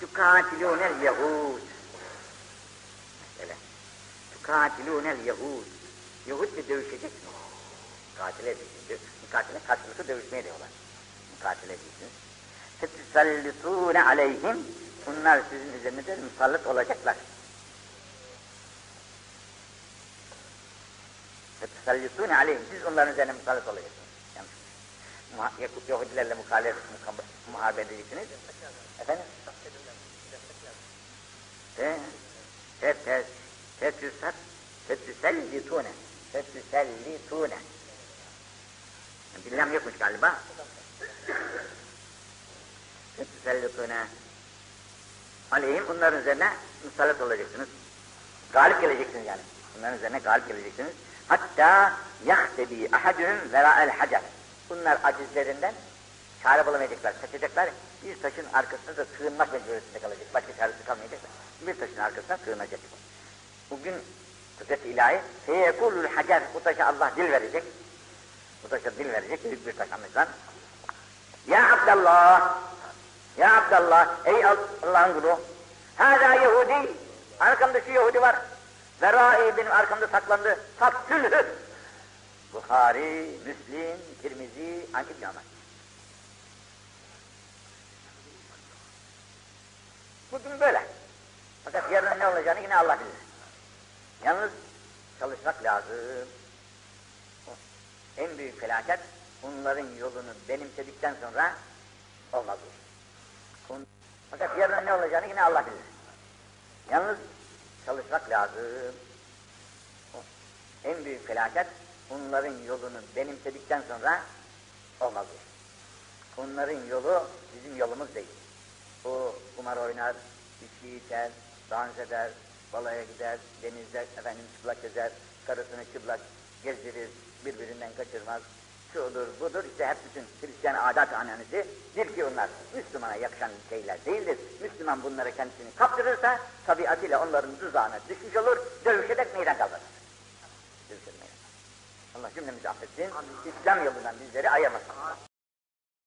Tukatilûnel Yahud. Mesela. Tukatilûnel Yahud. Yahud'la dövüşeceksin. Katile değilsin. Katile karşılıklı dövüşmeye diyorlar. Katile değilsiniz. Fetusallitûne aleyhim. Bunlar sizin üzerinize musallat olacaklar. Fetusallitûne aleyhim. Siz onların üzerine musallat olacaksınız. Yahudilerle muhalefet muharebe edeceksiniz. Efendim? Fetüsellitûne. Fetüsellitûne. Bilmem yokmuş galiba. Fetüsellitûne. Aleyhim bunların üzerine musallat olacaksınız. Galip geleceksiniz yani. Bunların üzerine galip geleceksiniz. Hatta yahtebi ahadun vera'el hacer. Bunlar acizlerinden çare bulamayacaklar, kaçacaklar. Bir taşın arkasında da sığınmak mecburiyetinde kalacak. Başka çaresi kalmayacak. Bir taşın arkasına sığınacak. Bugün kudret ilahi feyekulul hacer. Bu taşa Allah dil verecek. Bu taşa dil verecek. Büyük bir taş anlaşılan. Ya Abdallah. Ya Abdallah. Ey Allah'ın kulu. Hâzâ Yahudi. Arkamda şu Yahudi var. Verai benim arkamda saklandı. Faktülhü. Bukhari, Müslim, Tirmizi, hangi bir Bugün böyle. Fakat yarın ne olacağını yine Allah bilir. Yalnız çalışmak lazım. En büyük felaket onların yolunu benimsedikten sonra olmaz. Fakat yarın ne olacağını yine Allah bilir. Yalnız çalışmak lazım. En büyük felaket onların yolunu benimsedikten sonra olmaz. Onların yolu bizim yolumuz değil. Kumar oynar, içki içer, dans eder, balaya gider, denizde efendim çıplak gezer, karısını çıplak gezdirir, birbirinden kaçırmaz. Şudur budur işte hep bütün Hristiyan adat ananesi bir ki onlar Müslümana yakışan şeyler değildir. Müslüman bunlara kendisini kaptırırsa tabiatıyla onların tuzağına düşmüş olur, dövüşerek meydan kaldırır. Dövüşerek meydan. Allah cümlemizi affetsin, İslam yolundan bizleri ayırmasın.